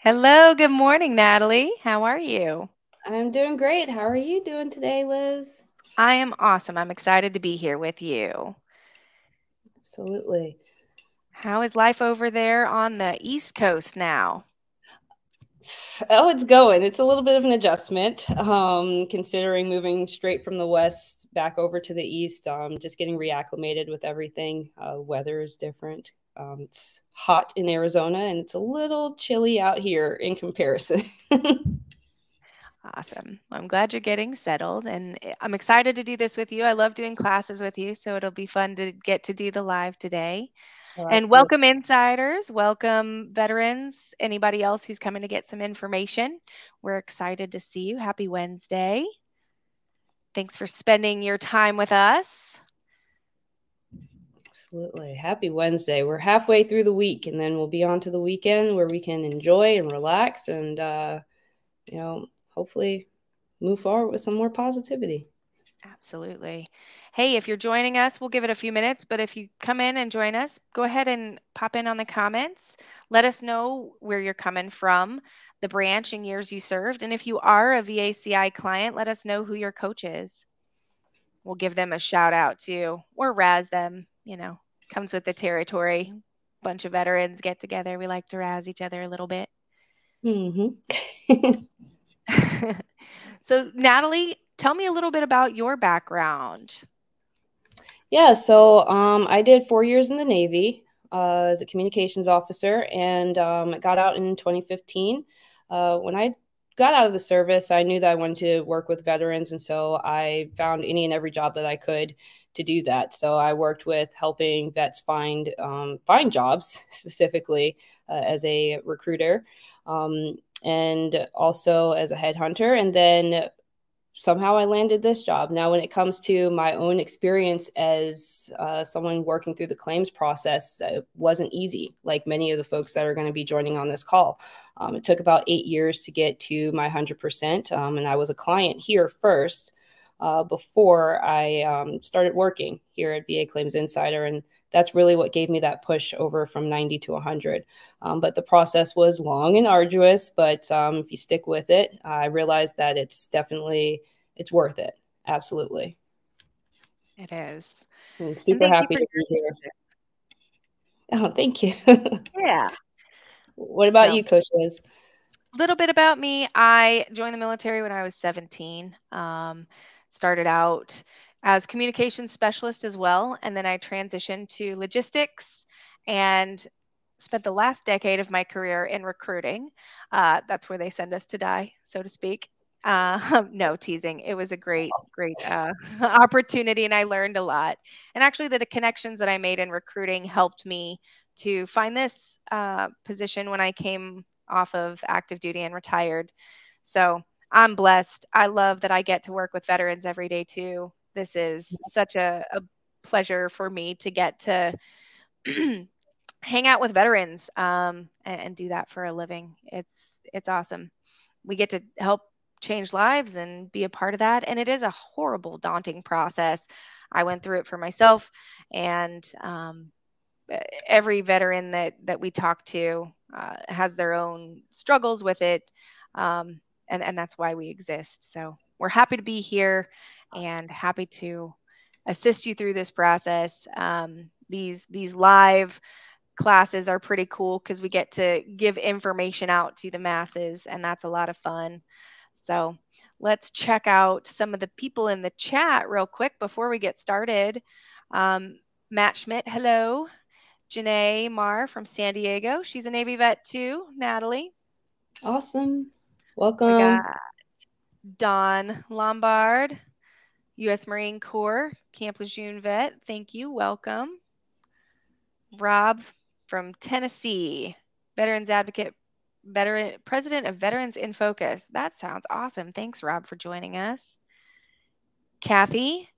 Hello, good morning, Natalie. How are you? I'm doing great. How are you doing today, Liz? I am awesome. I'm excited to be here with you. Absolutely. How is life over there on the East Coast now? Oh, it's going. It's a little bit of an adjustment, um, considering moving straight from the west back over to the east. Um, just getting reacclimated with everything. Uh, weather is different. Um, it's hot in Arizona, and it's a little chilly out here in comparison. Awesome. Well, I'm glad you're getting settled and I'm excited to do this with you. I love doing classes with you, so it'll be fun to get to do the live today. Oh, and welcome insiders, welcome veterans, anybody else who's coming to get some information. We're excited to see you. Happy Wednesday. Thanks for spending your time with us. Absolutely. Happy Wednesday. We're halfway through the week and then we'll be on to the weekend where we can enjoy and relax and uh, you know, hopefully move forward with some more positivity. Absolutely. Hey, if you're joining us, we'll give it a few minutes, but if you come in and join us, go ahead and pop in on the comments. Let us know where you're coming from, the branch and years you served. And if you are a VACI client, let us know who your coach is. We'll give them a shout out too, or razz them, you know, comes with the territory. Bunch of veterans get together. We like to razz each other a little bit. Mm-hmm. so, Natalie, tell me a little bit about your background. Yeah, so um, I did four years in the Navy uh, as a communications officer and um, got out in 2015. Uh, when I got out of the service, I knew that I wanted to work with veterans, and so I found any and every job that I could to do that. So I worked with helping vets find um, find jobs specifically uh, as a recruiter. Um, and also as a headhunter. And then somehow I landed this job. Now, when it comes to my own experience as uh, someone working through the claims process, it wasn't easy, like many of the folks that are going to be joining on this call. Um, it took about eight years to get to my 100%. Um, and I was a client here first uh, before I um, started working here at VA Claims Insider. And that's really what gave me that push over from 90 to 100. Um, but the process was long and arduous. But um, if you stick with it, I realized that it's definitely it's worth it. Absolutely. It is. I'm super happy to be here. Oh, thank you. yeah. What about so, you, Coach Liz? A little bit about me. I joined the military when I was 17. Um, started out as communications specialist as well. And then I transitioned to logistics and spent the last decade of my career in recruiting. Uh, that's where they send us to die, so to speak. Uh, no teasing. It was a great, great uh, opportunity, and I learned a lot. And actually, the, the, connections that I made in recruiting helped me to find this uh, position when I came off of active duty and retired. So I'm blessed. I love that I get to work with veterans every day too. This is such a, a pleasure for me to get to hang out with veterans um, and, and, do that for a living. It's it's awesome. We get to help change lives and be a part of that. And it is a horrible, daunting process. I went through it for myself, and um, every veteran that that we talk to uh, has their own struggles with it, um, and and that's why we exist. So we're happy to be here and happy to assist you through this process. Um, these these live classes are pretty cool because we get to give information out to the masses, and that's a lot of fun. So let's check out some of the people in the chat real quick before we get started. Um, Matt Schmidt, hello. Janae Marr from San Diego. She's a Navy vet too. Natalie. Awesome. Welcome. Don Lombard. U.S. Marine Corps, Camp Lejeune vet. Thank you. Welcome. Rob from Tennessee, Veterans Advocate, veteran, President of Veterans in Focus. That sounds awesome. Thanks, Rob, for joining us. Kathy,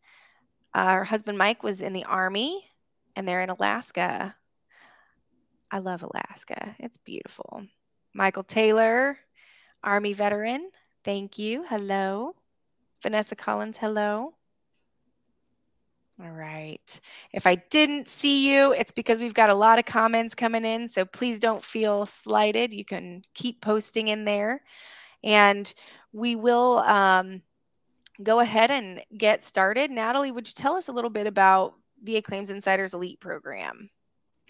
uh, her husband Mike was in the Army, and they're in Alaska. I love Alaska. It's beautiful. Michael Taylor, Army veteran. Thank you. Hello. Vanessa Collins, hello. All right. If I didn't see you, it's because we've got a lot of comments coming in. So please don't feel slighted. You can keep posting in there. And we will um, go ahead and get started. Natalie, would you tell us a little bit about VA Claims Insiders Elite program?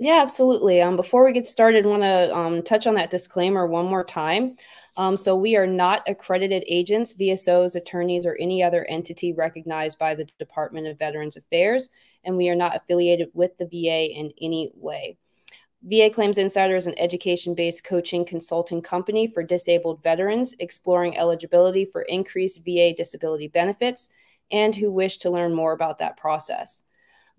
Yeah, absolutely. Um, before we get started, I want to um, touch on that disclaimer one more time. Um, so we are not accredited agents, VSOs, attorneys, or any other entity recognized by the Department of Veterans Affairs, and we are not affiliated with the VA in any way. VA Claims Insider is an education based coaching consulting company for disabled veterans exploring eligibility for increased VA disability benefits and who wish to learn more about that process.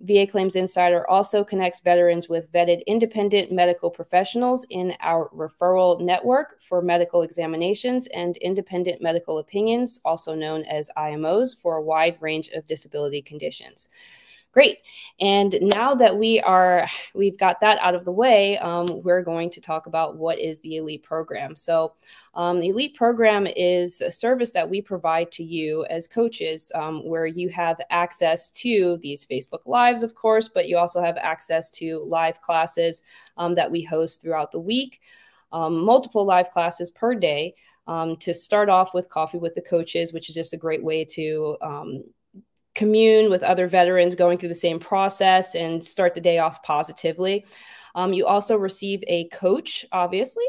VA Claims Insider also connects veterans with vetted independent medical professionals in our referral network for medical examinations and independent medical opinions, also known as IMOs, for a wide range of disability conditions. Great. And now that we are, we've got that out of the way, um, we're going to talk about what is the Elite Program. So, um, the Elite Program is a service that we provide to you as coaches, um, where you have access to these Facebook Lives, of course, but you also have access to live classes um, that we host throughout the week, um, multiple live classes per day. Um, to start off with Coffee with the Coaches, which is just a great way to commune with other veterans going through the same process and start the day off positively. Um, you also receive a coach, obviously,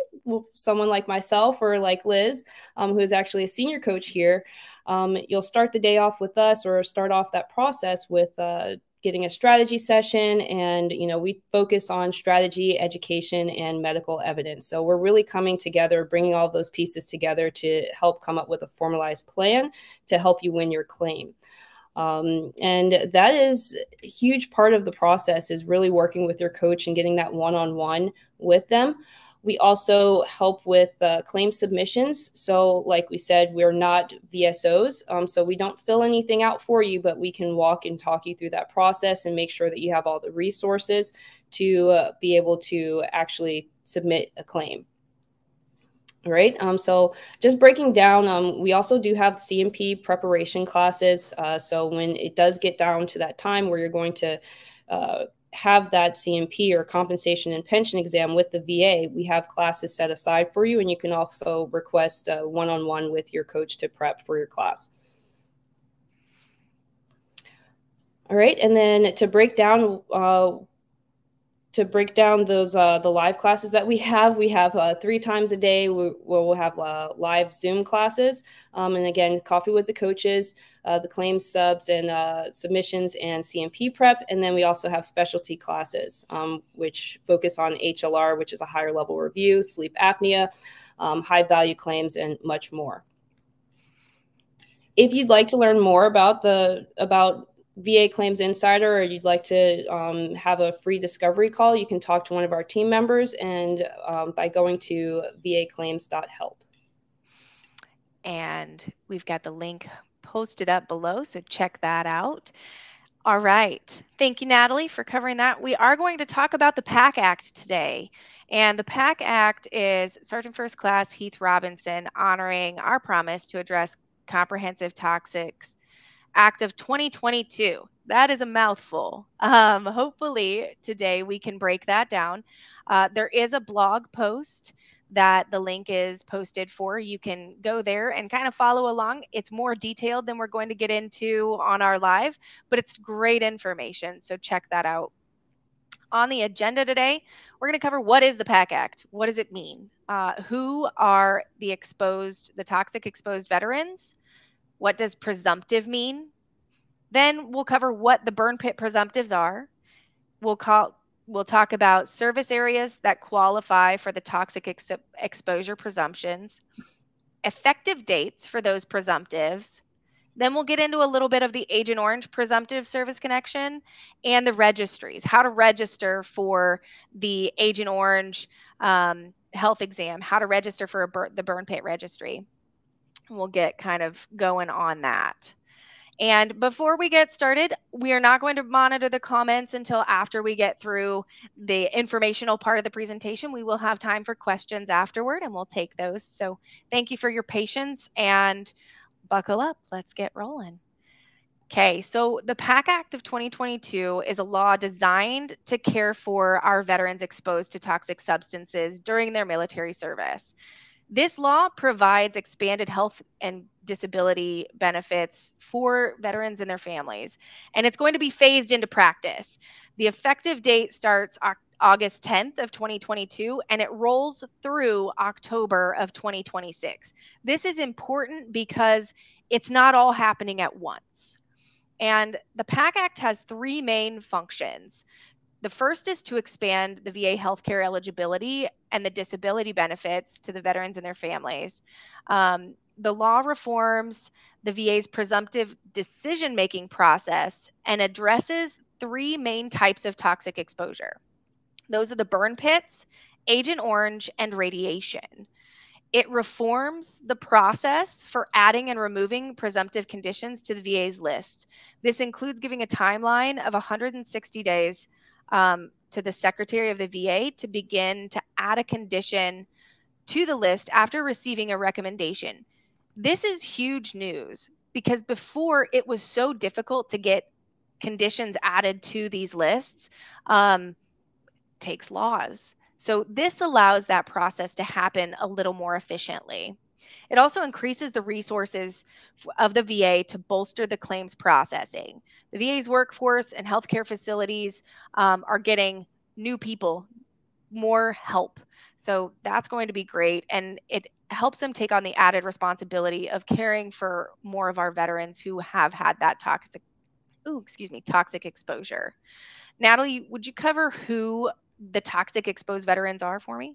someone like myself or like Liz, um, who is actually a senior coach here. Um, you'll start the day off with us or start off that process with uh, getting a strategy session and you know we focus on strategy education and medical evidence so we're really coming together bringing all those pieces together to help come up with a formalized plan to help you win your claim um, and that is a huge part of the process is really working with your coach and getting that one-on-one with them. We also help with uh, claim submissions. So, like we said, we're not VSOs, um, so we don't fill anything out for you, but we can walk and talk you through that process and make sure that you have all the resources to uh, be able to actually submit a claim. All right. Um, so just breaking down, um, we also do have C&P preparation classes. Uh, so when it does get down to that time where you're going to uh, have that C&P or compensation and pension exam with the VA, we have classes set aside for you, and you can also request one on one with your coach to prep for your class. All right, and then to break down uh, to break down those uh, the live classes that we have. We have uh, three times a day where we'll have uh, live zoom classes um, and again coffee with the coaches uh, the claims subs and uh, submissions and C&P prep. And then we also have specialty classes um, which focus on hlr which is a higher level review sleep apnea um, high value claims and much more. If you'd like to learn more about the about VA Claims Insider or you'd like to um, have a free discovery call, you can talk to one of our team members and um, by going to vaclaims.help. And we've got the link posted up below, so check that out. All right. Thank you, Natalie, for covering that. We are going to talk about the PACT Act today. And the PACT Act is Sergeant First Class Heath Robinson honoring our promise to address comprehensive toxics Act of 2022. That is a mouthful. Um, hopefully, today we can break that down. Uh, there is a blog post that the link is posted for. You can go there and kind of follow along. It's more detailed than we're going to get into on our live, but it's great information. So check that out. On the agenda today, we're going to cover what is the PACT Act? What does it mean? Uh, who are the exposed, the toxic exposed veterans? What does presumptive mean? Then we'll cover what the burn pit presumptives are. We'll call we'll talk about service areas that qualify for the toxic ex- exposure presumptions, effective dates for those presumptives. Then we'll get into a little bit of the Agent Orange presumptive service connection and the registries, how to register for the Agent Orange um, health exam, how to register for bur- the burn pit registry we'll get kind of going on that. And before we get started, we are not going to monitor the comments until after we get through the informational part of the presentation. We will have time for questions afterward and we'll take those. So thank you for your patience and buckle up. Let's get rolling. Okay, so the PACT Act of 2022 is a law designed to care for our veterans exposed to toxic substances during their military service. This law provides expanded health and disability benefits for veterans and their families, and it's going to be phased into practice. The effective date starts August 10th of 2022 and it rolls through October of 2026. This is important because it's not all happening at once. And the PACT Act has three main functions. The first is to expand the VA healthcare eligibility and the disability benefits to the veterans and their families. Um, the law reforms the VA's presumptive decision making process and addresses three main types of toxic exposure. Those are the burn pits, Agent Orange, and radiation. It reforms the process for adding and removing presumptive conditions to the VA's list. This includes giving a timeline of 160 days um, to the Secretary of the VA to begin to add a condition to the list after receiving a recommendation. This is huge news because before it was so difficult to get conditions added to these lists um, takes laws so this allows that process to happen a little more efficiently. It also increases the resources of the VA to bolster the claims processing. The VA's workforce and healthcare facilities um, are getting new people, more help. So that's going to be great. And it helps them take on the added responsibility of caring for more of our veterans who have had that toxic, ooh, excuse me, toxic exposure. Natalie, would you cover who the toxic exposed veterans are for me?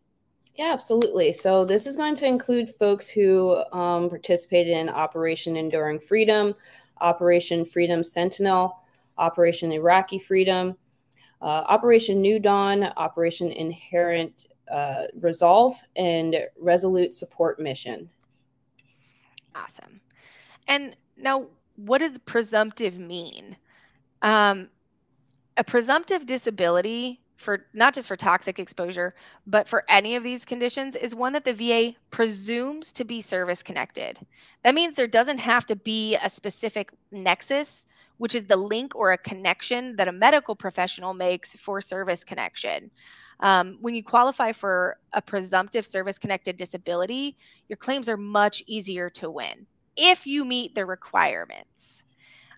Yeah, absolutely. So this is going to include folks who um, participated in Operation Enduring Freedom, Operation Freedom Sentinel, Operation Iraqi Freedom, uh, Operation New Dawn, Operation Inherent uh, Resolve, and Resolute Support Mission. Awesome. And now, what does presumptive mean? Um, a presumptive disability for not just for toxic exposure, but for any of these conditions is one that the VA presumes to be service connected. That means there doesn't have to be a specific nexus, which is the link or a connection that a medical professional makes for service connection. Um, when you qualify for a presumptive service connected disability, your claims are much easier to win if you meet the requirements.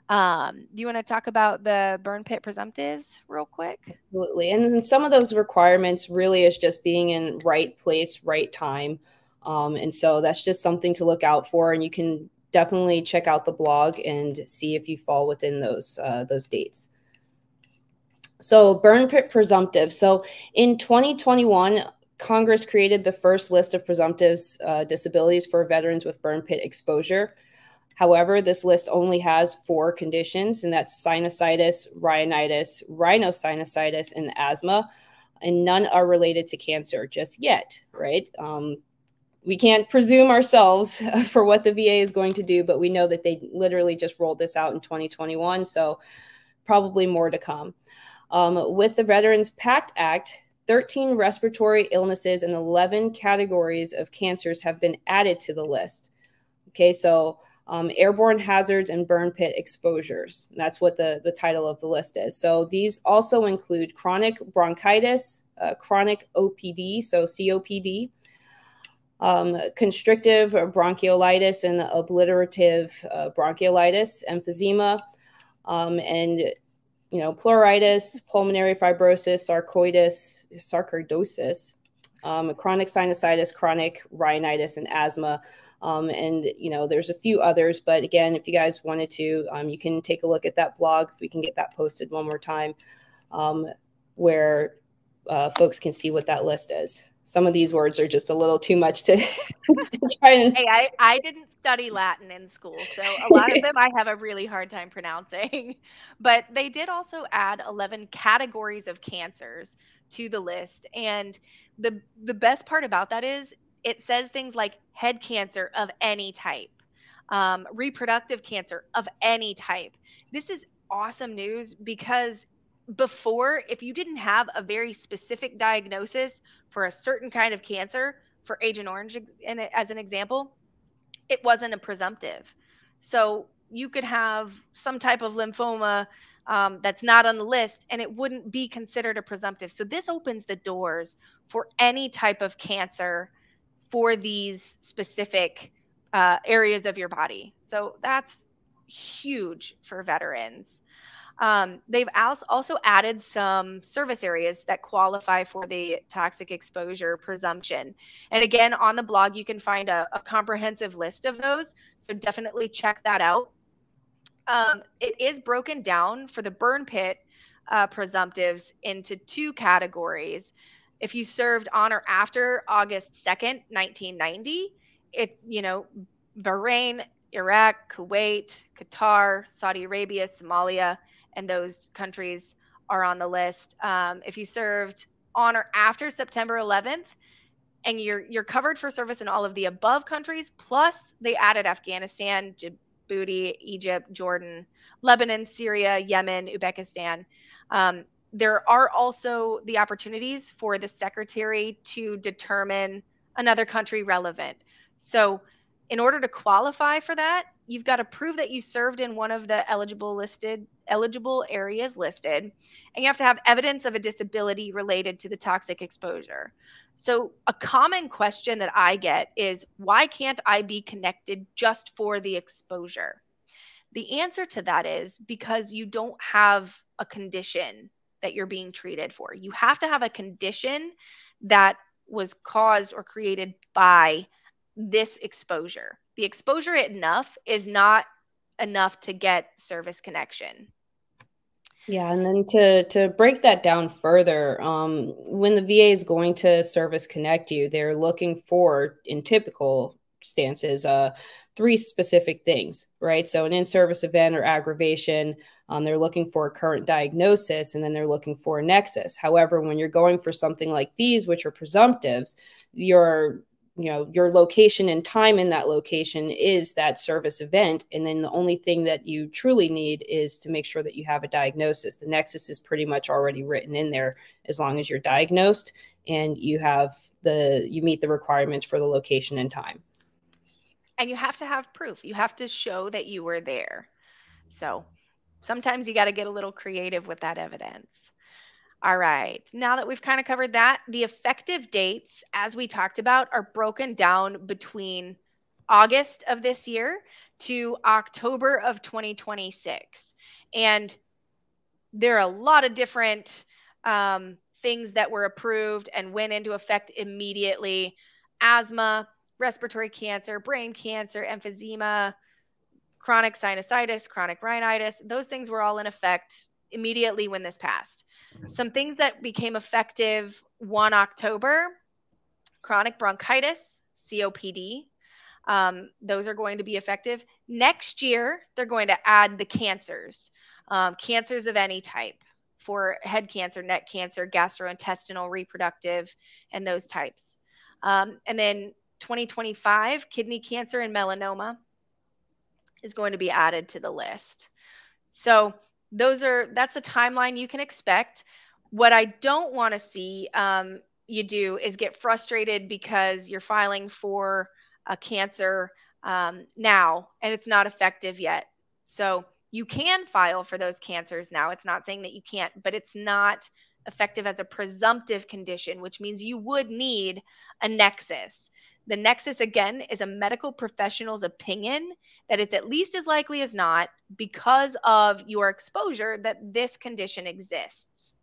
Um, do you want to talk about the burn pit presumptives real quick? Absolutely. And some of those requirements really is just being in right place, right time. Um, and so that's just something to look out for. And you can definitely check out the blog and see if you fall within those uh, those dates. So burn pit presumptive. So in 2021, Congress created the first list of presumptives uh, disabilities for veterans with burn pit exposure. However, this list only has four conditions, and that's sinusitis, rhinitis, rhinosinusitis, and asthma. And none are related to cancer just yet, right? Um, we can't presume ourselves for what the VA is going to do, but we know that they literally just rolled this out in 2021. So probably more to come. Um, with the Veterans PACT Act, 13 respiratory illnesses and 11 categories of cancers have been added to the list. Okay, so um, airborne hazards and burn pit exposures. That's what the, the title of the list is. So these also include chronic bronchitis, uh, chronic OPD, so COPD, um, constrictive bronchiolitis and obliterative uh, bronchiolitis, emphysema, um, and you know pleuritis, pulmonary fibrosis, sarcoidosis, sarcoidosis, um, chronic sinusitis, chronic rhinitis, and asthma. Um, and you know, there's a few others, but again, if you guys wanted to, um, you can take a look at that blog. We can get that posted one more time, um, where uh, folks can see what that list is. Some of these words are just a little too much to, to try and. Hey, I, I didn't study Latin in school, so a lot of them I have a really hard time pronouncing. But they did also add 11 categories of cancers to the list, and the the best part about that is it says things like head cancer of any type, um, reproductive cancer of any type. This is awesome news because before, if you didn't have a very specific diagnosis for a certain kind of cancer, for Agent Orange as an example, it wasn't a presumptive. So you could have some type of lymphoma um, that's not on the list and it wouldn't be considered a presumptive. So this opens the doors for any type of cancer for these specific uh, areas of your body. So that's huge for veterans. Um, they've also added some service areas that qualify for the toxic exposure presumption. And again, on the blog, you can find a, a comprehensive list of those. So definitely check that out. Um, it is broken down for the burn pit uh, presumptives into two categories. If you served on or after August 2nd, 1990, it, you know, Bahrain, Iraq, Kuwait, Qatar, Saudi Arabia, Somalia, and those countries are on the list. Um, if you served on or after September 11th, and you're you're covered for service in all of the above countries, plus they added Afghanistan, Djibouti, Egypt, Jordan, Lebanon, Syria, Yemen, Uzbekistan. Um, there are also the opportunities for the secretary to determine another country relevant. So in order to qualify for that, you've got to prove that you served in one of the eligible listed eligible areas listed, and you have to have evidence of a disability related to the toxic exposure. So, a common question that I get is why can't I be connected just for the exposure? The answer to that is because you don't have a condition that you're being treated for. You have to have a condition that was caused or created by this exposure. The exposure enough is not enough to get service connection. Yeah, and then to to break that down further, um, when the VA is going to service connect you, they're looking for in typical stances uh, three specific things, right? So an in-service event or aggravation, um, they're looking for a current diagnosis, and then they're looking for a nexus. However, when you're going for something like these, which are presumptives, you're you know your location and time in that location is that service event and then the only thing that you truly need is to make sure that you have a diagnosis the nexus is pretty much already written in there as long as you're diagnosed and you have the you meet the requirements for the location and time and you have to have proof you have to show that you were there so sometimes you got to get a little creative with that evidence all right. Now that we've kind of covered that, the effective dates, as we talked about, are broken down between August of this year to October of 2026. And there are a lot of different um, things that were approved and went into effect immediately asthma, respiratory cancer, brain cancer, emphysema, chronic sinusitis, chronic rhinitis. Those things were all in effect immediately when this passed. Mm-hmm. Some things that became effective 1 October chronic bronchitis, COPD. Um, those are going to be effective. Next year, they're going to add the cancers, um, cancers of any type for head cancer, neck cancer, gastrointestinal, reproductive, and those types. Um, and then 2025, kidney cancer and melanoma is going to be added to the list. So those are that's the timeline you can expect. What I don't want to see um, you do is get frustrated because you're filing for a cancer um, now and it's not effective yet. So you can file for those cancers now. It's not saying that you can't, but it's not effective as a presumptive condition, which means you would need a nexus. The nexus, again, is a medical professional's opinion that it's at least as likely as not because of your exposure that this condition exists.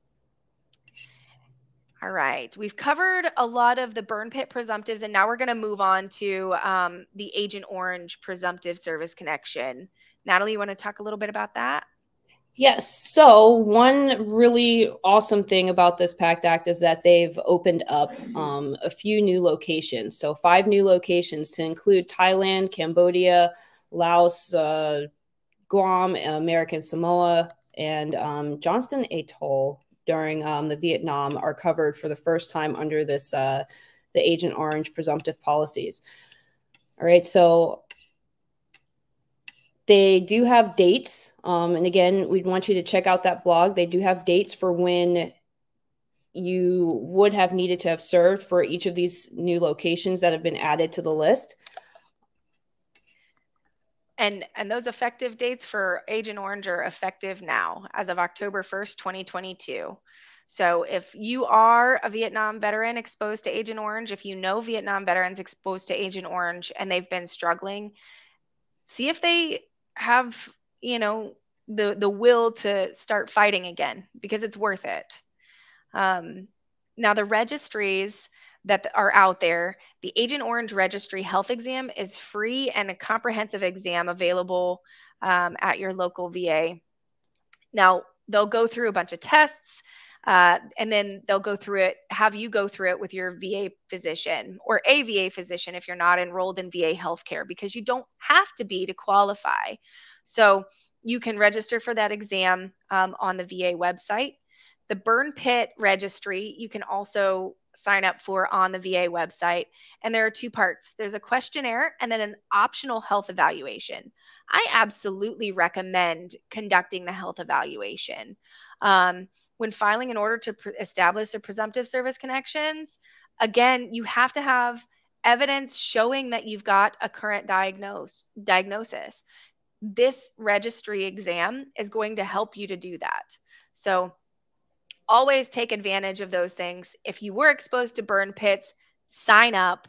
All right, we've covered a lot of the burn pit presumptives, and now we're going to move on to um, the Agent Orange presumptive service connection. Natalie, you want to talk a little bit about that? Yes. So, one really awesome thing about this PACT Act is that they've opened up um, a few new locations. So, five new locations to include Thailand, Cambodia, Laos, uh, Guam, American Samoa, and um, Johnston Atoll during um, the Vietnam are covered for the first time under this uh, the Agent Orange presumptive policies. All right. So, they do have dates. Um, and again, we'd want you to check out that blog. They do have dates for when you would have needed to have served for each of these new locations that have been added to the list. and and those effective dates for Agent Orange are effective now as of October 1st, 2022. So if you are a Vietnam veteran exposed to Agent Orange, if you know Vietnam veterans exposed to Agent Orange and they've been struggling, see if they have, you know, the the will to start fighting again because it's worth it. Um, now the registries that are out there, the Agent Orange Registry Health Exam is free and a comprehensive exam available um, at your local VA. Now they'll go through a bunch of tests. Uh, and then they'll go through it, have you go through it with your VA physician or a VA physician if you're not enrolled in VA healthcare, because you don't have to be to qualify. So you can register for that exam um, on the VA website. The burn pit registry, you can also sign up for on the VA website. And there are two parts there's a questionnaire and then an optional health evaluation. I absolutely recommend conducting the health evaluation. Um, when filing an order to establish a presumptive service connections, again, you have to have evidence showing that you've got a current diagnose, diagnosis. This registry exam is going to help you to do that. So, always take advantage of those things. If you were exposed to burn pits, sign up.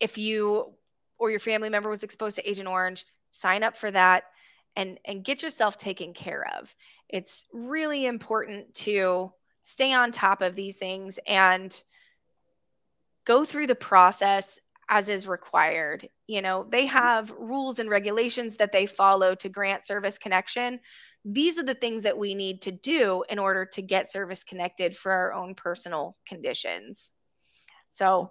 If you or your family member was exposed to Agent Orange, sign up for that and and get yourself taken care of. It's really important to stay on top of these things and go through the process as is required. You know, they have rules and regulations that they follow to grant service connection. These are the things that we need to do in order to get service connected for our own personal conditions. So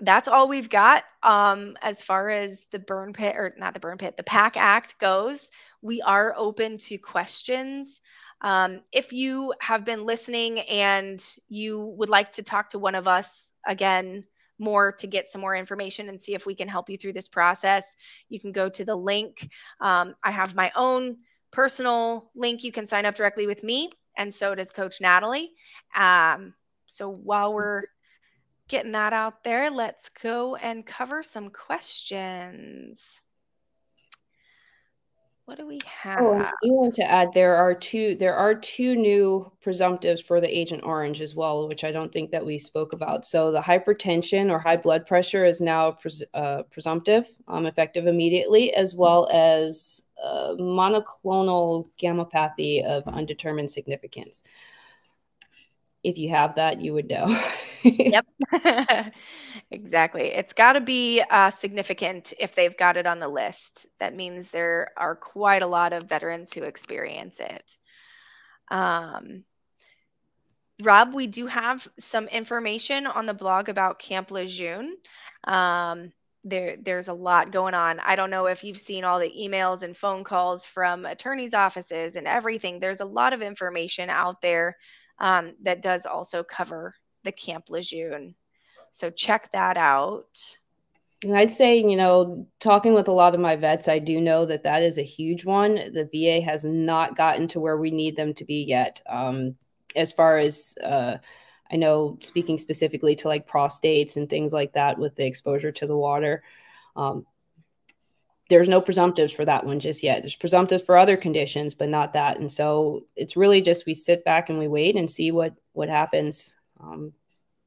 that's all we've got um, as far as the burn pit or not the burn pit, the PACT Act goes. We are open to questions. Um, if you have been listening and you would like to talk to one of us again more to get some more information and see if we can help you through this process, you can go to the link. Um, I have my own personal link. You can sign up directly with me, and so does Coach Natalie. Um, so while we're getting that out there, let's go and cover some questions. What do we have? Oh, I do want to add there are two there are two new presumptives for the Agent Orange as well, which I don't think that we spoke about. So the hypertension or high blood pressure is now pres uh, presumptive, um, effective immediately, as well as uh, monoclonal gammopathy of undetermined significance if you have that, you would know. yep. exactly. It's got to be uh, significant if they've got it on the list. That means there are quite a lot of veterans who experience it. Um, Rob, we do have some information on the blog about Camp Lejeune. Um, there, there's a lot going on. I don't know if you've seen all the emails and phone calls from attorneys' offices and everything. There's a lot of information out there um, that does also cover the Camp Lejeune. So check that out. And I'd say, you know, talking with a lot of my vets, I do know that that is a huge one. The VA has not gotten to where we need them to be yet. Um, as far as uh, I know, speaking specifically to like prostates and things like that with the exposure to the water, um, there's no presumptives for that one just yet. There's presumptives for other conditions, but not that. And so it's really just we sit back and we wait and see what what happens. Um,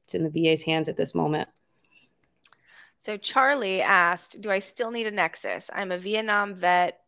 it's in the VA's hands at this moment. So Charlie asked, "Do I still need a nexus? I'm a Vietnam vet,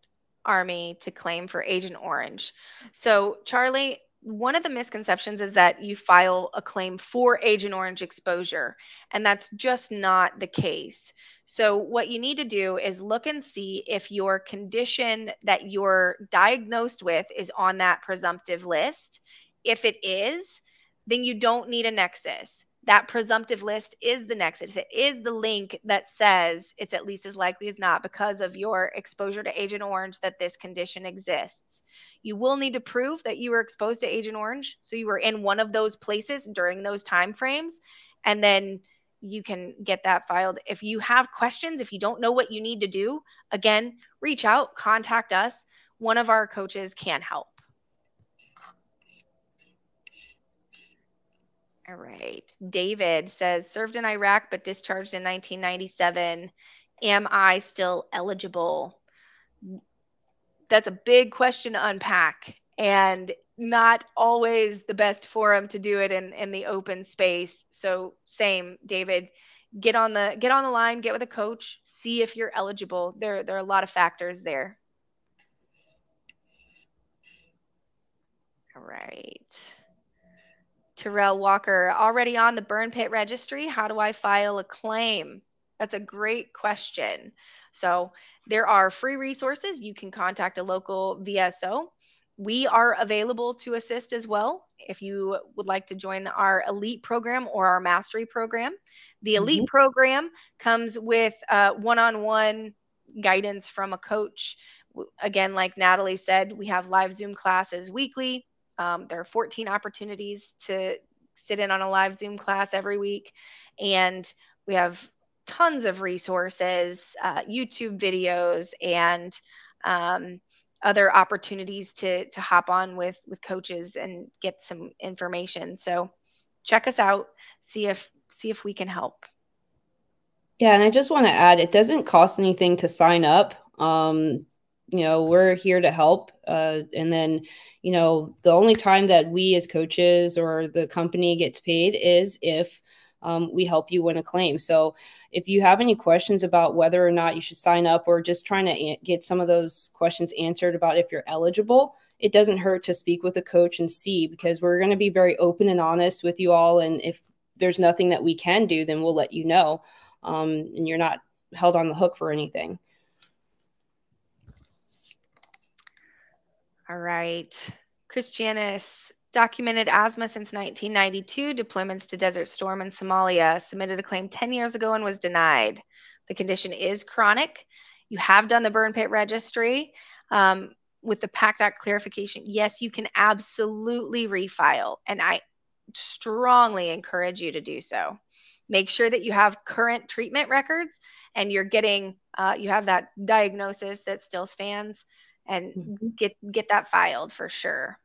Army to claim for Agent Orange." So Charlie, one of the misconceptions is that you file a claim for Agent Orange exposure, and that's just not the case. So, what you need to do is look and see if your condition that you're diagnosed with is on that presumptive list. If it is, then you don't need a nexus that presumptive list is the nexus. It is the link that says it's at least as likely as not because of your exposure to Agent Orange that this condition exists. You will need to prove that you were exposed to Agent Orange, so you were in one of those places during those time frames, and then you can get that filed. If you have questions, if you don't know what you need to do, again, reach out, contact us. One of our coaches can help. All right. David says served in Iraq but discharged in 1997. Am I still eligible? that's a big question to unpack and not always the best forum to do it in in the open space so same david get on the get on the line get with a coach see if you're eligible there there are a lot of factors there all right terrell walker already on the burn pit registry how do i file a claim that's a great question so there are free resources you can contact a local vso we are available to assist as well if you would like to join our elite program or our mastery program. The elite mm-hmm. program comes with one on one guidance from a coach. Again, like Natalie said, we have live Zoom classes weekly. Um, there are 14 opportunities to sit in on a live Zoom class every week. And we have tons of resources, uh, YouTube videos, and um, other opportunities to to hop on with with coaches and get some information. So check us out, see if see if we can help. Yeah, and I just want to add, it doesn't cost anything to sign up. Um, you know, we're here to help. Uh, and then, you know, the only time that we as coaches or the company gets paid is if um, we help you win a claim. So if you have any questions about whether or not you should sign up or just trying to get some of those questions answered about if you're eligible, it doesn't hurt to speak with a coach and see because we're going to be very open and honest with you all. And if there's nothing that we can do, then we'll let you know. Um, and you're not held on the hook for anything. All right. Christianis, documented asthma since 1992, deployments to Desert Storm and Somalia, submitted a claim 10 years ago and was denied. The condition is chronic. You have done the burn pit registry. Um, with the PACT Act clarification, yes, you can absolutely refile. And I strongly encourage you to do so. Make sure that you have current treatment records and you're getting, uh, you have that diagnosis that still stands and mm-hmm. get, get that filed for sure.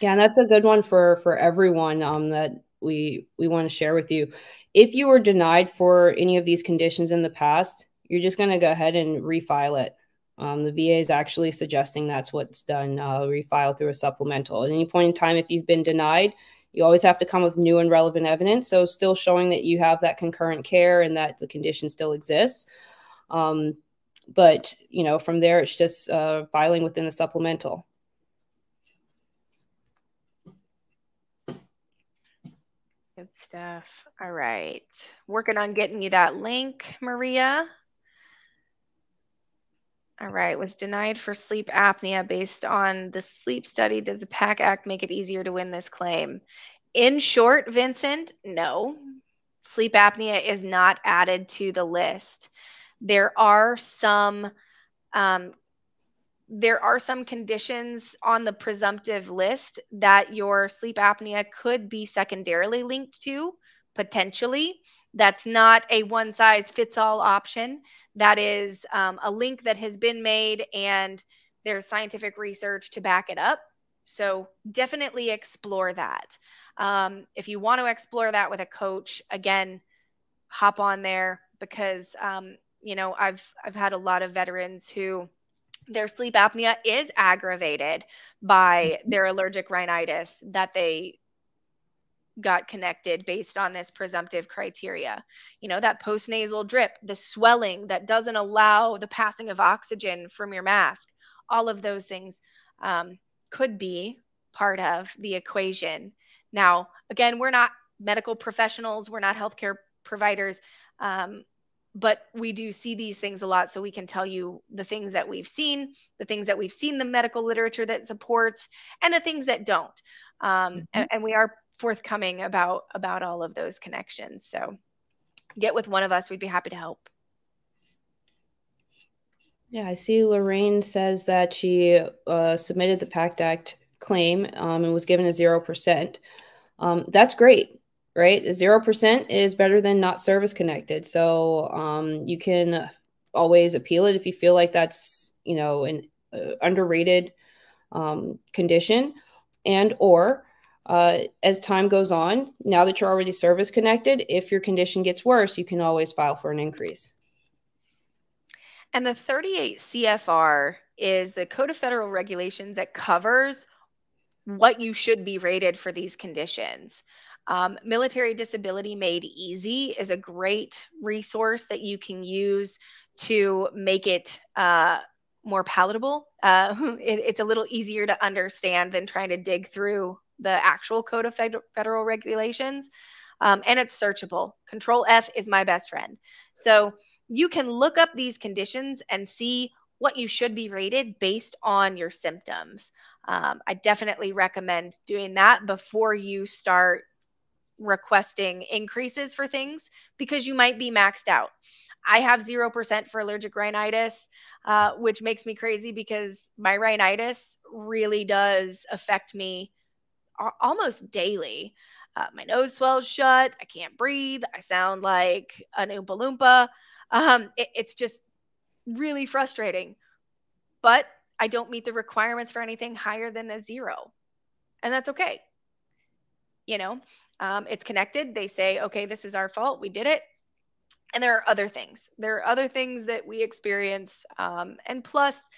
Yeah, and that's a good one for for everyone um, that we we want to share with you. If you were denied for any of these conditions in the past, you're just going to go ahead and refile it. Um, the VA is actually suggesting that's what's done. Uh, refile through a supplemental. At any point in time, if you've been denied, you always have to come with new and relevant evidence. So, still showing that you have that concurrent care and that the condition still exists. Um, but you know, from there, it's just uh, filing within the supplemental. Good stuff. All right. Working on getting you that link, Maria. All right. Was denied for sleep apnea based on the sleep study. Does the PACT Act make it easier to win this claim? In short, Vincent, no. Sleep apnea is not added to the list. There are some um, there are some conditions on the presumptive list that your sleep apnea could be secondarily linked to potentially. That's not a one size fits all option. That is um, a link that has been made and there's scientific research to back it up. So definitely explore that. Um, if you want to explore that with a coach again hop on there because um, you know i've i've had a lot of veterans who their sleep apnea is aggravated by mm-hmm. their allergic rhinitis that they got connected based on this presumptive criteria. You know, that postnasal drip, the swelling that doesn't allow the passing of oxygen from your mask, all of those things um, could be part of the equation. Now, again, we're not medical professionals, we're not healthcare providers. Um, but we do see these things a lot so we can tell you the things that we've seen the things that we've seen the medical literature that supports and the things that don't. Um, mm-hmm. and, and, we are forthcoming about about all of those connections so get with one of us we'd be happy to help. Yeah i see lorraine says that she uh, submitted the pact act claim um, and was given a 0% um, that's great right? 0% is better than not service connected. So um, you can always appeal it if you feel like that's, you know, an uh, underrated um, condition and or uh, as time goes on, now that you're already service connected, if your condition gets worse, you can always file for an increase. And the 38 CFR is the Code of Federal Regulations that covers what you should be rated for these conditions. Um, Military Disability Made Easy is a great resource that you can use to make it uh, more palatable. Uh, it, it's a little easier to understand than trying to dig through the actual Code of Fed- Federal Regulations. Um, and it's searchable. Control F is my best friend. So you can look up these conditions and see what you should be rated based on your symptoms. Um, I definitely recommend doing that before you start requesting increases for things because you might be maxed out. I have 0% for allergic rhinitis, uh, which makes me crazy because my rhinitis really does affect me almost daily. Uh, my nose swells shut. I can't breathe. I sound like an Oompa Loompa. Um, it, it's just really frustrating. But I don't meet the requirements for anything higher than a zero. And that's okay. You know, um, it's connected. They say, okay, this is our fault. We did it. And there are other things. There are other things that we experience. Um, and plus,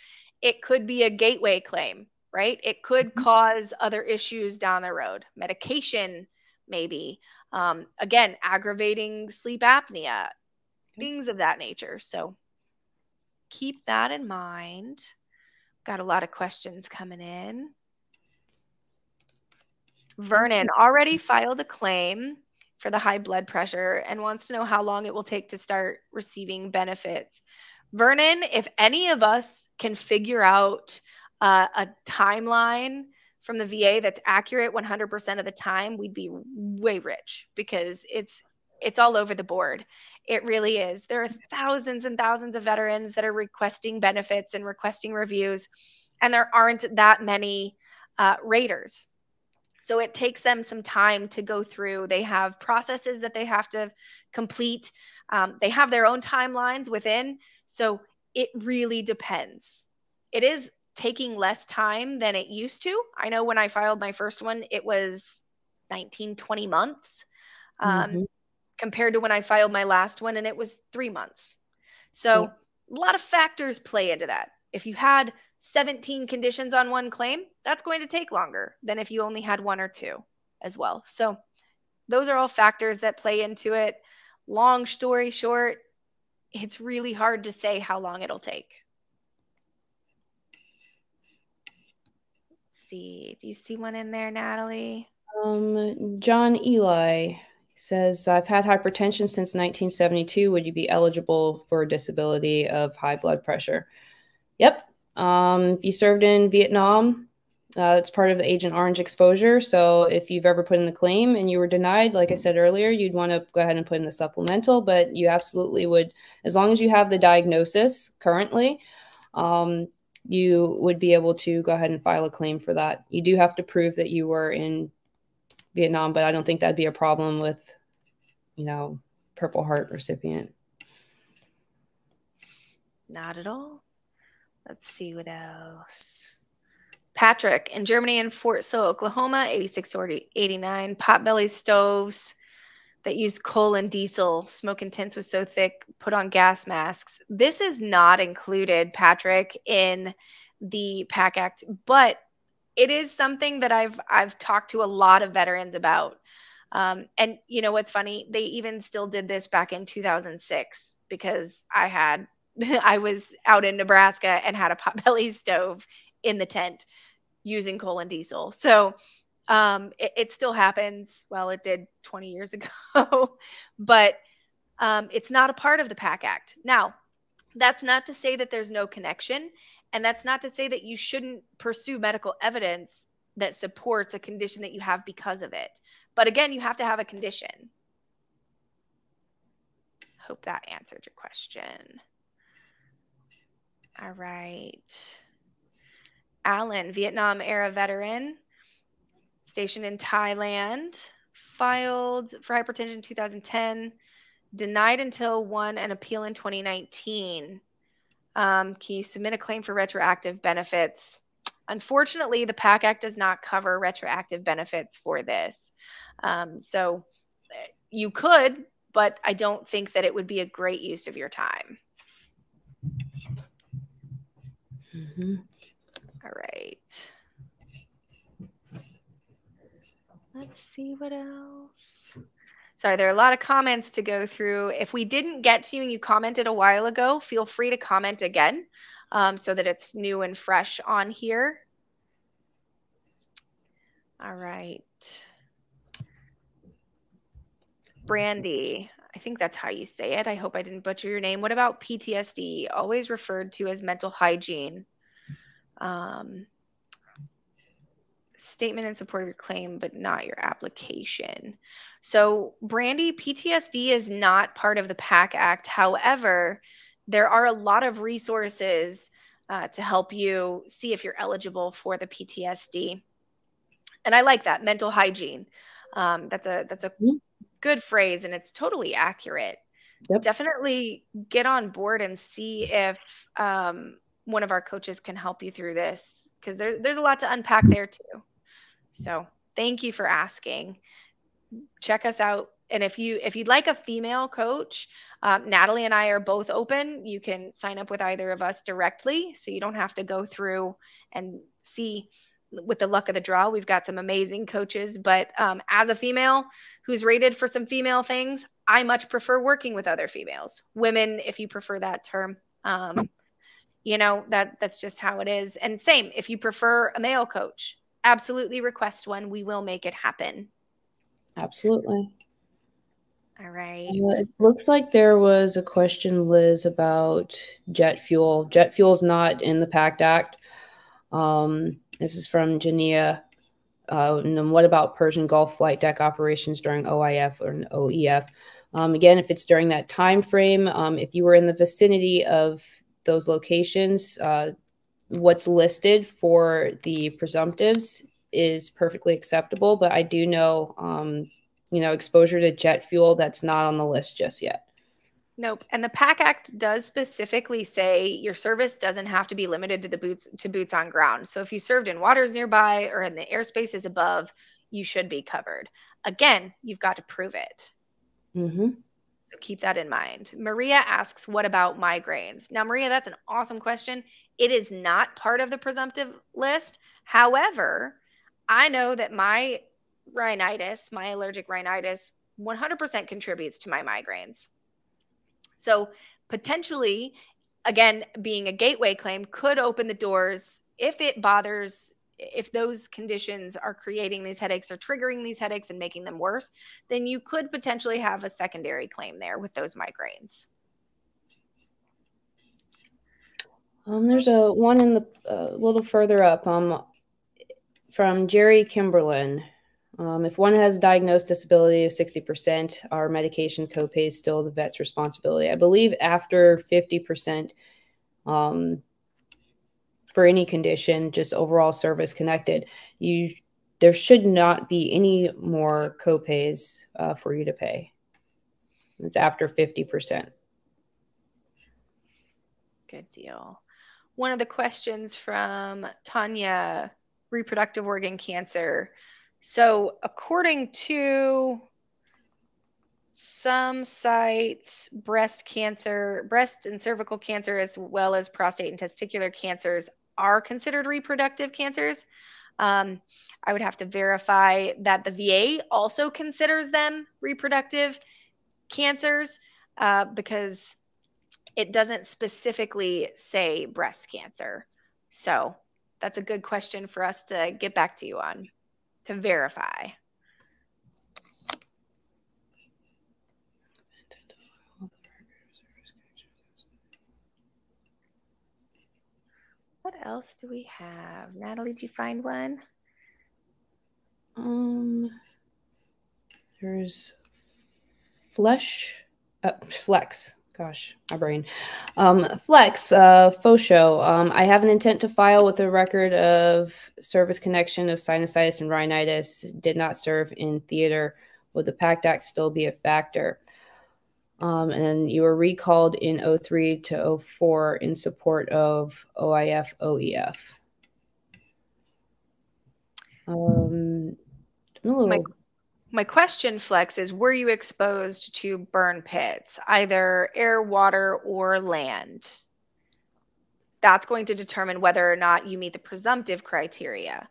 it could be a gateway claim, right? It could mm-hmm. cause other issues down the road. Medication, maybe. Um, again, aggravating sleep apnea, things of that nature. So keep that in mind. Got a lot of questions coming in. Vernon already filed a claim for the high blood pressure and wants to know how long it will take to start receiving benefits. Vernon, if any of us can figure out uh, a timeline from the VA that's accurate 100% of the time, we'd be way rich because it's it's all over the board. It really is. There are thousands and thousands of veterans that are requesting benefits and requesting reviews, and there aren't that many uh, raters. So it takes them some time to go through. They have processes that they have to complete. Um, they have their own timelines within. So it really depends. It is taking less time than it used to. I know when I filed my first one, it was 19, 20 months. Um, mm-hmm compared to when I filed my last one and it was three months. So yeah. a lot of factors play into that. If you had 17 conditions on one claim, that's going to take longer than if you only had one or two as well. So those are all factors that play into it. Long story short, it's really hard to say how long it'll take. Let's see. Do you see one in there, Natalie? Um, John Eli says, I've had hypertension since 1972. Would you be eligible for a disability of high blood pressure? Yep. Um, if you served in Vietnam, uh, it's part of the Agent Orange exposure. So if you've ever put in the claim and you were denied, like I said earlier, you'd want to go ahead and put in the supplemental, but you absolutely would, as long as you have the diagnosis currently, um, you would be able to go ahead and file a claim for that. You do have to prove that you were in Vietnam, but I don't think that'd be a problem with, you know, Purple Heart recipient. Not at all. Let's see what else. Patrick in Germany and Fort Sill, Oklahoma, 86 or 89. Potbelly stoves that use coal and diesel. Smoke intense was so thick, put on gas masks. This is not included, Patrick, in the PACT Act, but it is something that I've I've talked to a lot of veterans about. Um, and you know what's funny? They even still did this back in 2006 because I had I was out in Nebraska and had a potbelly stove in the tent using coal and diesel. So um, it, it, still happens. Well, it did 20 years ago, but um, it's not a part of the PACT Act. Now, that's not to say that there's no connection. And that's not to say that you shouldn't pursue medical evidence that supports a condition that you have because of it. But again, you have to have a condition. Hope that answered your question. All right. Alan, Vietnam era veteran, stationed in Thailand, filed for hypertension in 2010, denied until won an appeal in 2019. Um, can you submit a claim for retroactive benefits? Unfortunately, the PACT Act does not cover retroactive benefits for this. Um, so you could, but I don't think that it would be a great use of your time. Mm-hmm. All right. Let's see what else. Sorry, there are a lot of comments to go through. If we didn't get to you and you commented a while ago, feel free to comment again um, so that it's new and fresh on here. All right. Brandy, I think that's how you say it. I hope I didn't butcher your name. What about PTSD? Always referred to as mental hygiene. Um, statement in support of your claim, but not your application. So, Brandy, PTSD is not part of the PACT Act. However, there are a lot of resources uh, to help you see if you're eligible for the PTSD. And I like that mental hygiene. Um, that's a that's a mm-hmm. Good phrase, and it's totally accurate. Yep. Definitely get on board and see if um, one of our coaches can help you through this because there, there's a lot to unpack there too. So thank you for asking. Check us out. And if you if you'd like a female coach, um, Natalie and I are both open. You can sign up with either of us directly, so you don't have to go through and see. With the luck of the draw, we've got some amazing coaches. But um, as a female who's rated for some female things, I much prefer working with other females, women, if you prefer that term. Um, you know that that's just how it is. And same, if you prefer a male coach, absolutely request one. We will make it happen. Absolutely. All right. Uh, it looks like there was a question, Liz, about jet fuel. Jet fuel is not in the PACT Act. Um, this is from Jania. Uh, and what about Persian Gulf flight deck operations during OIF or OEF? Um, again, if it's during that time frame, um, if you were in the vicinity of those locations, uh, what's listed for the presumptives is perfectly acceptable, but I do know, um, you know, exposure to jet fuel that's not on the list just yet. Nope. And the PACT Act does specifically say your service doesn't have to be limited to the boots to boots on ground. So if you served in waters nearby or in the airspaces above, you should be covered. Again, you've got to prove it. Mm-hmm. So keep that in mind. Maria asks, "What about migraines?" Now, Maria, that's an awesome question. It is not part of the presumptive list. However, I know that my rhinitis, my allergic rhinitis, 100% contributes to my migraines. So, potentially, again, being a gateway claim could open the doors if it bothers, if those conditions are creating these headaches or triggering these headaches and making them worse, then you could potentially have a secondary claim there with those migraines. Um, there's a one in the a uh, little further up um, from Jerry Kimberlin. Um, if one has diagnosed disability of 60%, our medication copay is still the vet's responsibility. I believe after 50%, um, for any condition, just overall service connected, you there should not be any more copays uh, for you to pay. It's after 50%. Good deal one of the questions from Tanya reproductive organ cancer. So, according to some sites, breast cancer, breast and cervical cancer, as well as prostate and testicular cancers, are considered reproductive cancers. Um, I would have to verify that the VA also considers them reproductive cancers uh, because it doesn't specifically say breast cancer. So that's a good question for us to get back to you on to verify. What else do we have? Natalie, did you find one? Um, there's flesh, uh, flex gosh, my brain. Um, Flex, uh, show. Um, I have an intent to file with a record of service connection of sinusitis and rhinitis. Did not serve in theater. Would the PACT Act still be a factor? Um, and you were recalled in 03 to 04 in support of OIF OEF. Um, I'm a little. My question, Flex, is were you exposed to burn pits, either air, water, or land? that's going to determine whether or not you meet the presumptive criteria.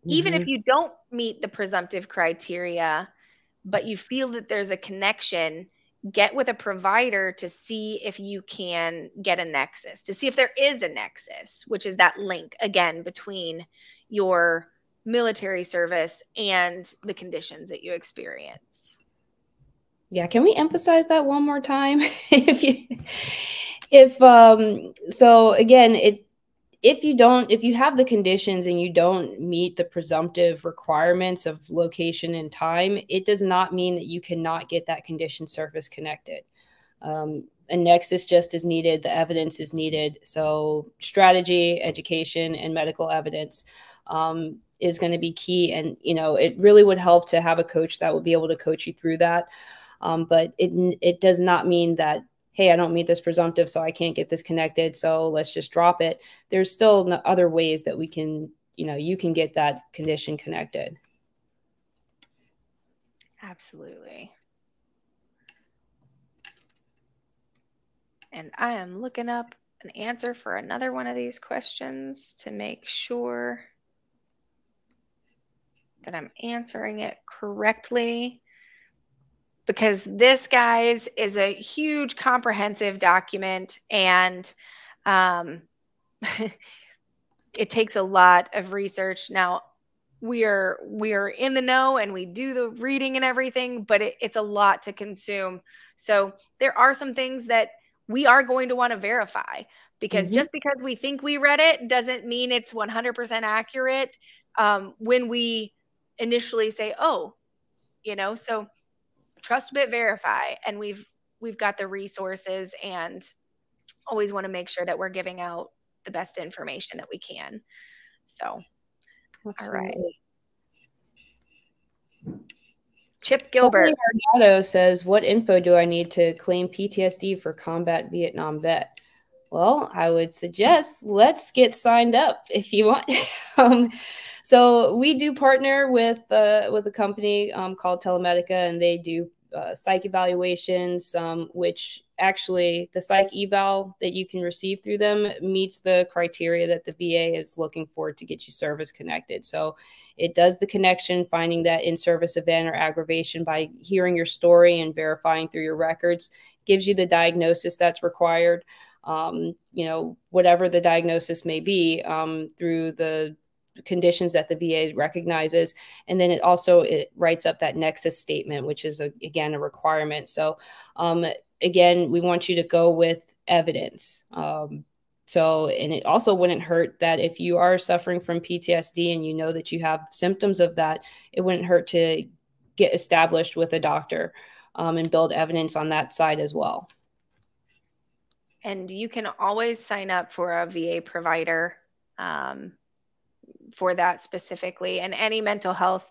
Mm-hmm. Even if mm-hmm. you don't meet the presumptive criteria, but you feel that there's a connection, get with a provider to see if you can get a nexus, to see if there is a nexus, which is that link again between your military service and the conditions that you experience. Yeah, can we emphasize that one more time? if you if um so again, it if you don't if you have the conditions and you don't meet the presumptive requirements of location and time it does not mean that you cannot get that condition service connected um, a nexus just is needed the evidence is needed so strategy education and medical evidence um, is going to be key and you know it really would help to have a coach that would be able to coach you through that um, but it it does not mean that hey, I don't meet this presumptive, so I can't get this connected. So let's just drop it. There's still other ways that we can, you know, you can get that condition connected. Absolutely. And I am looking up an answer for another one of these questions to make sure that I'm answering it correctly because this, guys, is a huge comprehensive document and um, it takes a lot of research. Now, we are we are in the know and we do the reading and everything, but it, it's a lot to consume. So there are some things that we are going to want to verify because mm-hmm. just because we think we read it doesn't mean it's 100% accurate um, when we initially say, oh, you know, so trust but verify and we've we've got the resources and always want to make sure that we're giving out the best information that we can so Absolutely. all right Chip Gilbert. Arnado says, What info do I need to claim PTSD for combat Vietnam vet? Well, I would suggest let's get signed up if you want. um, so we do partner with uh, with a company um, called Telemedica, and they do uh, psych evaluations, um, which actually the psych eval that you can receive through them meets the criteria that the VA is looking for to get you service connected. So it does the connection, finding that in service event or aggravation by hearing your story and verifying through your records, gives you the diagnosis that's required. Um, you know, whatever the diagnosis may be um, through the conditions that the VA recognizes. And then it also it writes up that nexus statement, which is a, again a requirement. So um, again, we want you to go with evidence. Um, so, and it also wouldn't hurt that if you are suffering from PTSD and you know that you have symptoms of that, it wouldn't hurt to get established with a doctor um, and build evidence on that side as well. And you can always sign up for a VA provider. Um, for that specifically. And any mental health,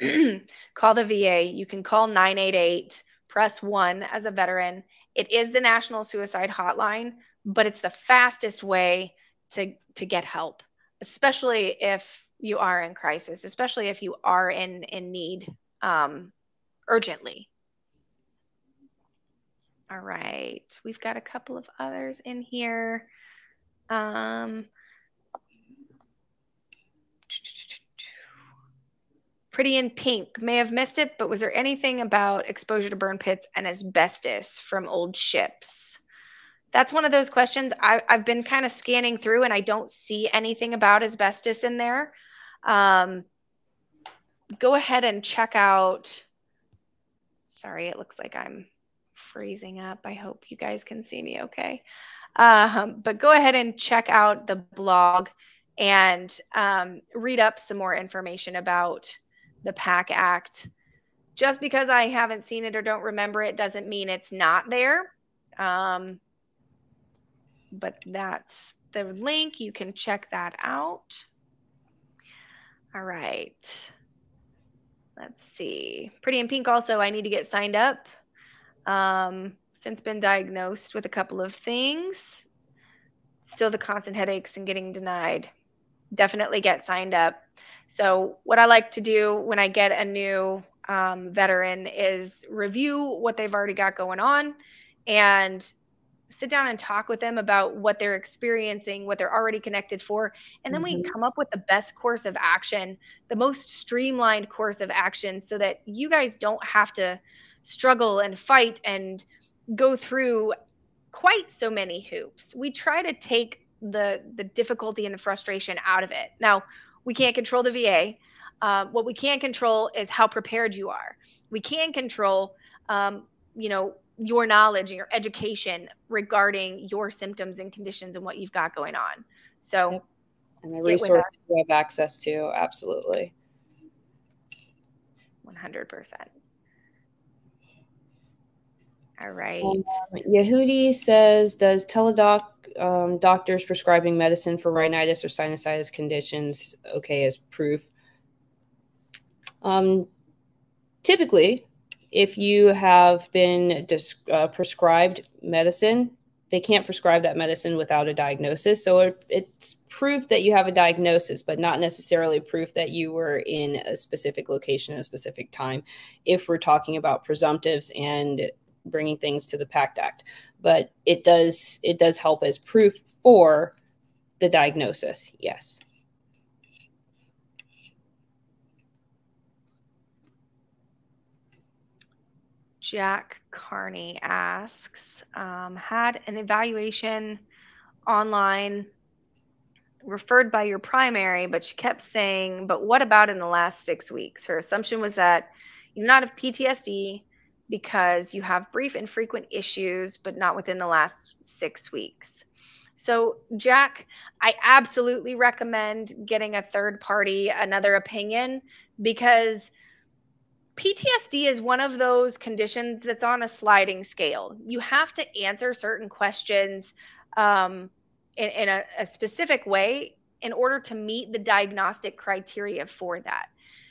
call the VA. You can call 988, press one as a veteran. It is the National Suicide Hotline, but it's the fastest way to, to get help, especially if you are in crisis, especially if you are in, in need um, urgently. All right, we've got a couple of others in here. Um, Pretty in pink. May have missed it, but was there anything about exposure to burn pits and asbestos from old ships? That's one of those questions I, have been kind of scanning through and I don't see anything about asbestos in there. Um, go ahead and check out. Sorry, it looks like I'm freezing up. I hope you guys can see me okay. Um, but go ahead and check out the blog and um, read up some more information about the PACT Act. Just because I haven't seen it or don't remember it doesn't mean it's not there. Um, but that's the link. You can check that out. All right. Let's see. Pretty in Pink also, I need to get signed up. Um, since been diagnosed with a couple of things. Still the constant headaches and getting denied definitely get signed up. So, what I like to do when I get a new um, veteran is review what they've already got going on and sit down and talk with them about what they're experiencing, what they're already connected for, and then mm-hmm. we come up with the best course of action, the most streamlined course of action so that you guys don't have to struggle and fight and go through quite so many hoops. We try to take the the difficulty and the frustration out of it. Now, we can't control the VA. Um, what we can control is how prepared you are. We can control, um, you know, your knowledge and your education regarding your symptoms and conditions and what you've got going on. So, and the resources you have access to, absolutely. 100%. All right. Um, Yehudi says, does Teladoc um, doctors prescribing medicine for rhinitis or sinusitis conditions okay as proof? Um, typically, if you have been uh, prescribed medicine, they can't prescribe that medicine without a diagnosis. So it, it's proof that you have a diagnosis, but not necessarily proof that you were in a specific location at a specific time. If we're talking about presumptives and bringing things to the PACT Act, but it does it does help as proof for the diagnosis. Yes. Jack Carney asks, um, had an evaluation online referred by your primary, but she kept saying, but what about in the last six weeks? Her assumption was that you not have PTSD because you have brief and frequent issues, but not within the last six weeks. So, Jack, I absolutely recommend getting a third party, another opinion, because PTSD is one of those conditions that's on a sliding scale. You have to answer certain questions um, in, in a, a specific way in order to meet the diagnostic criteria for that.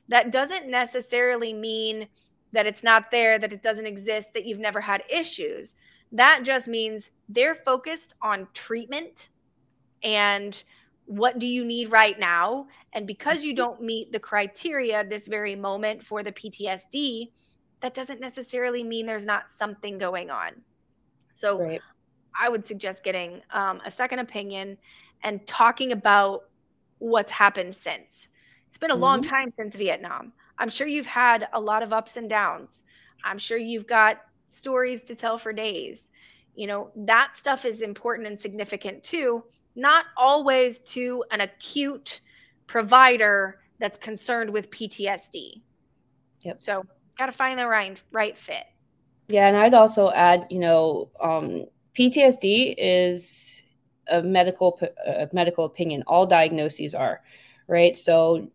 That doesn't necessarily mean that it's not there, that it doesn't exist, that you've never had issues. That just means they're focused on treatment and what do you need right now? And because you don't meet the criteria this very moment for the PTSD, that doesn't necessarily mean there's not something going on. So right. I would suggest getting um, a second opinion and talking about what's happened since. It's been a mm-hmm. long time since Vietnam. I'm sure you've had a lot of ups and downs. I'm sure you've got stories to tell for days. You know, that stuff is important and significant too not always to an acute provider that's concerned with PTSD. Yep. So got to find the right right fit. Yeah, and I'd also add, you know, um, PTSD is a medical a medical opinion. All diagnoses are, right? So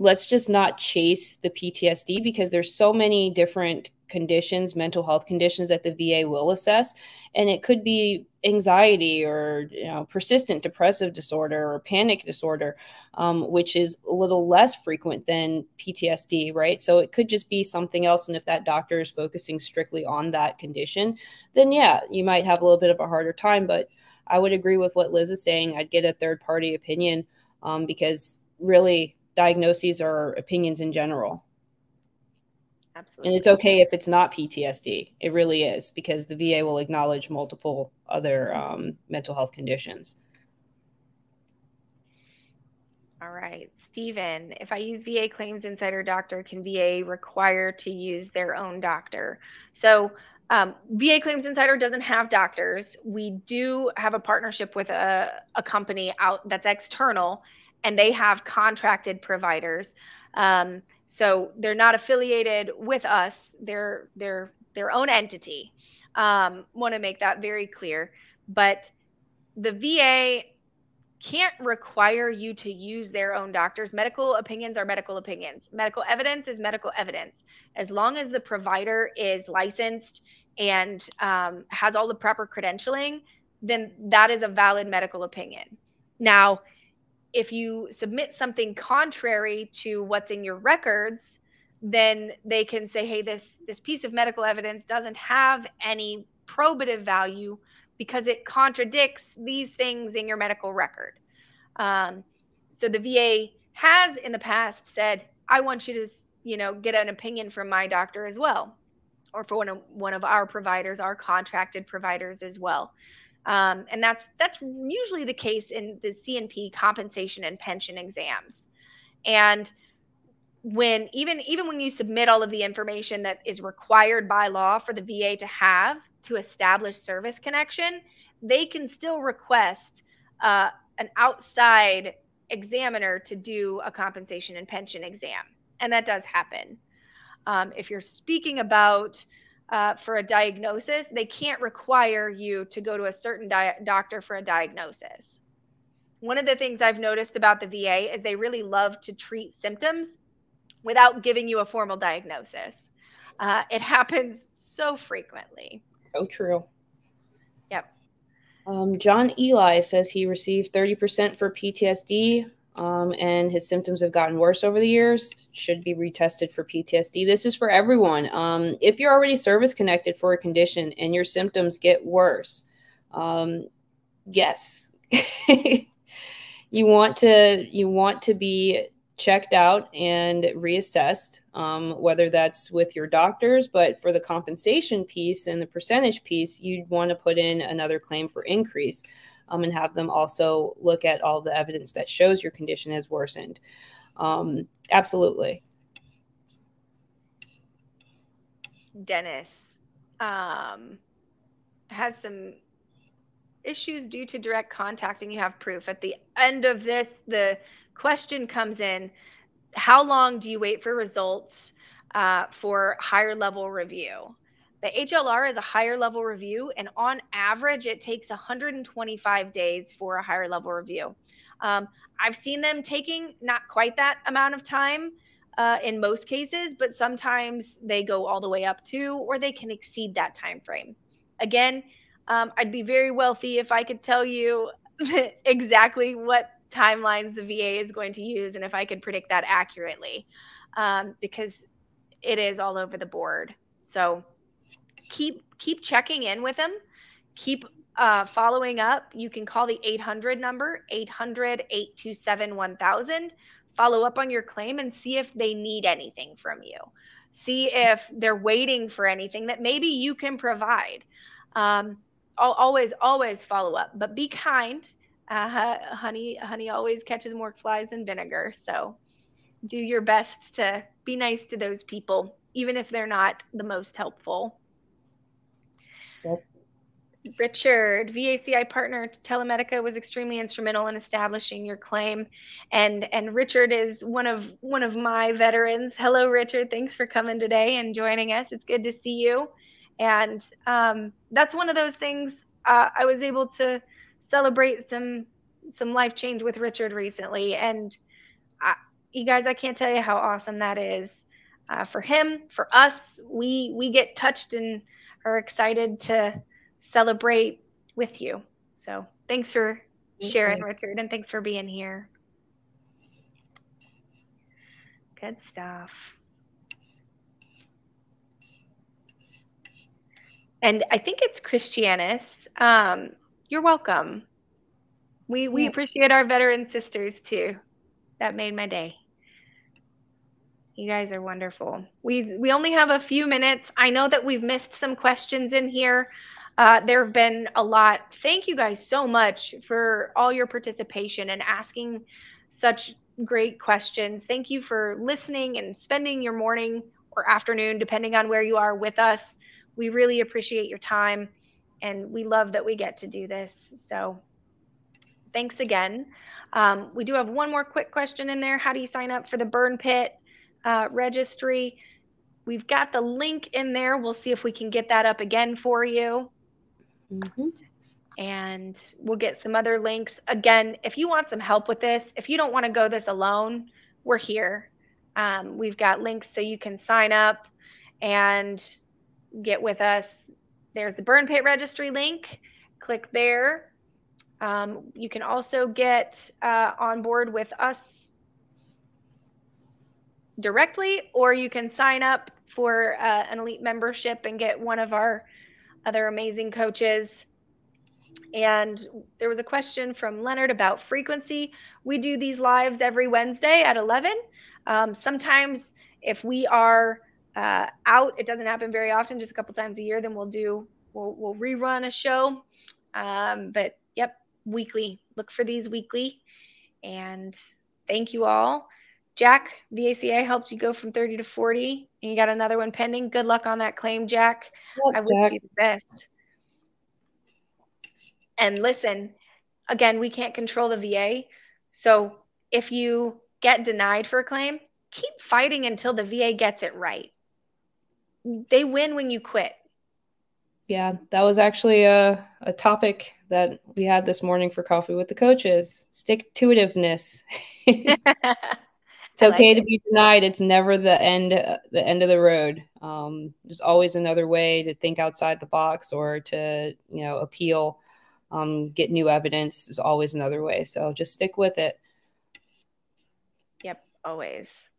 let's just not chase the PTSD because there's so many different conditions, mental health conditions that the VA will assess. And it could be anxiety or you know, persistent depressive disorder or panic disorder, um, which is a little less frequent than PTSD, right? So it could just be something else. And if that doctor is focusing strictly on that condition, then yeah, you might have a little bit of a harder time. But I would agree with what Liz is saying. I'd get a third party opinion um, because really diagnoses or opinions in general. Absolutely. And it's okay if it's not PTSD. It really is because the VA will acknowledge multiple other um, mental health conditions. All right. Stephen, if I use VA Claims Insider Doctor, can VA require to use their own doctor? So, um, VA Claims Insider doesn't have doctors. We do have a partnership with a, a company out that's external, and they have contracted providers. Um, so they're not affiliated with us. They're they're their own entity. Um, Want to make that very clear. But the VA can't require you to use their own doctors. Medical opinions are medical opinions. Medical evidence is medical evidence. As long as the provider is licensed and um, has all the proper credentialing, then that is a valid medical opinion. Now, if you submit something contrary to what's in your records then they can say hey this this piece of medical evidence doesn't have any probative value because it contradicts these things in your medical record um, so the va has in the past said i want you to you know get an opinion from my doctor as well or for one of, one of our providers, our contracted providers as well. Um, and that's that's usually the case in the C&P compensation and pension exams. And when even even when you submit all of the information that is required by law for the VA to have to establish service connection, they can still request uh, an outside examiner to do a compensation and pension exam, and that does happen. Um, if you're speaking about uh, for a diagnosis, they can't require you to go to a certain di- doctor for a diagnosis. One of the things I've noticed about the VA is they really love to treat symptoms without giving you a formal diagnosis. Uh, it happens so frequently. So true. Yep. Um, John Eli says he received 30% for PTSD um, and his symptoms have gotten worse over the years. Should be retested for PTSD. This is for everyone. Um, if you're already service connected for a condition and your symptoms get worse, um, yes, you want to you want to be checked out and reassessed, um, whether that's with your doctors, but for the compensation piece and the percentage piece, you'd want to put in another claim for increase um, and have them also look at all the evidence that shows your condition has worsened. Um, absolutely. Dennis um, has some issues due to direct contact and you have proof. At the end of this, the question comes in how long do you wait for results uh, for higher level review? The HLR is a higher level review, and on average, it takes 125 days for a higher level review. Um, I've seen them taking not quite that amount of time uh, in most cases, but sometimes they go all the way up to, or they can exceed that time frame. Again, um, I'd be very wealthy if I could tell you exactly what timelines the VA is going to use and if I could predict that accurately, um, because it is all over the board. So keep keep checking in with them keep uh, following up. You can call the 800 number 800 827 1000 follow up on your claim and see if they need anything from you. See if they're waiting for anything that maybe you can provide. Um, always always follow up but be kind. Uh, honey honey always catches more flies than vinegar so do your best to be nice to those people even if they're not the most helpful Richard, VACI partner Telemedica was extremely instrumental in establishing your claim, and and Richard is one of one of my veterans. Hello, Richard. Thanks for coming today and joining us. It's good to see you, and um, that's one of those things uh, I was able to celebrate some some life change with Richard recently, and I, you guys, I can't tell you how awesome that is uh, for him, for us. We we get touched and are excited to celebrate with you. So thanks for sharing, Richard, and thanks for being here. Good stuff. And I think it's Christianis. Um, you're welcome. We we appreciate our veteran sisters too. That made my day. You guys are wonderful. We we only have a few minutes. I know that we've missed some questions in here. Uh, there have been a lot. Thank you guys so much for all your participation and asking such great questions. Thank you for listening and spending your morning or afternoon, depending on where you are, with us. We really appreciate your time and we love that we get to do this. So thanks again. Um, we do have one more quick question in there. How do you sign up for the burn pit? Uh, registry. We've got the link in there. We'll see if we can get that up again for you. Mm-hmm. And we'll get some other links. Again, if you want some help with this, if you don't want to go this alone, we're here. Um, we've got links so you can sign up and get with us. There's the Burn Pit Registry link. Click there. Um, you can also get uh, on board with us directly, or you can sign up for uh, an elite membership and get one of our other amazing coaches. And there was a question from Leonard about frequency. We do these lives every Wednesday at 11. Um, sometimes, if we are uh, out. It doesn't happen very often, just a couple times a year. Then we'll do we'll we'll rerun a show. Um, but yep, weekly. Look for these weekly. And thank you all. Jack, VACI helped you go from 30 to 40, and you got another one pending. Good luck on that claim, Jack. I wish Jack. you the best. And listen, again, we can't control the VA. So if you get denied for a claim, keep fighting until the VA gets it right. They win when you quit. Yeah, that was actually a, a topic that we had this morning for coffee with the coaches. Stick to itiveness. it's okay like to it. be denied. It's never the end the end of the road. Um, there's always another way to think outside the box or to you know appeal, um, get new evidence. There's always another way. So just stick with it. Yep, always.